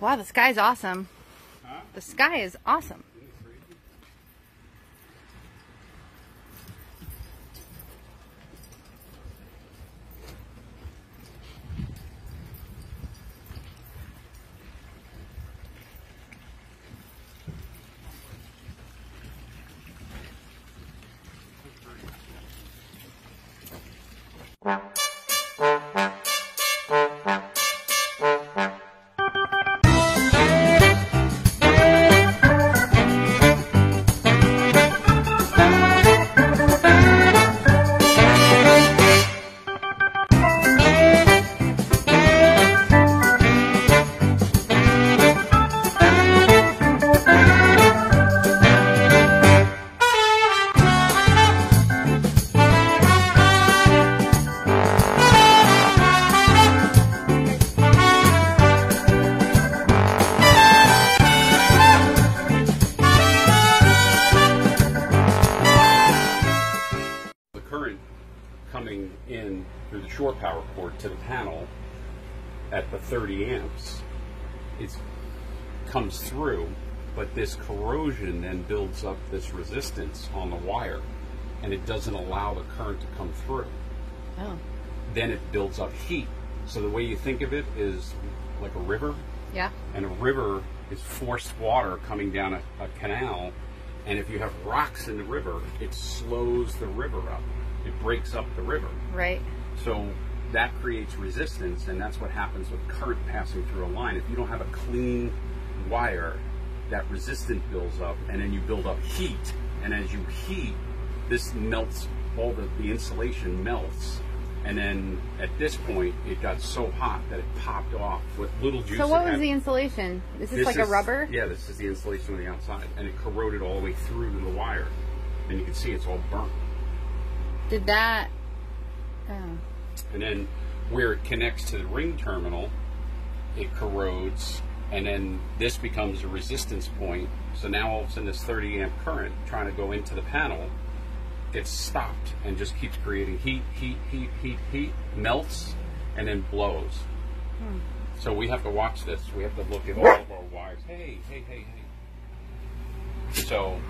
Wow, the sky's awesome. Huh? The sky is awesome. Through the shore power cord to the panel at the 30 amps it comes through, but this corrosion then builds up this resistance on the wire, and it doesn't allow the current to come through. Oh, Then it builds up heat. So the way you think of it is like a river, yeah. and a river is forced water coming down a, a canal and if you have rocks in the river it slows the river up it breaks up the river Right. So that creates resistance and that's what happens with current passing through a line if you don't have a clean wire that resistance builds up and then you build up heat and as you heat this melts all the, the insulation melts and then at this point it got so hot that it popped off with little juice So what was the insulation? Is this, This like a rubber? Yeah, this is the insulation on the outside, and it corroded all the way through to the wire, and you can see it's all burnt. Did that? Oh. And then where it connects to the ring terminal, it corrodes, and then this becomes a resistance point. So now all of a sudden, this 30 amp current trying to go into the panel gets stopped and just keeps creating heat, heat, heat, heat, heat, melts, and then blows. So we have to watch this. We have to look at all of our wires. Hey, hey, hey, hey. So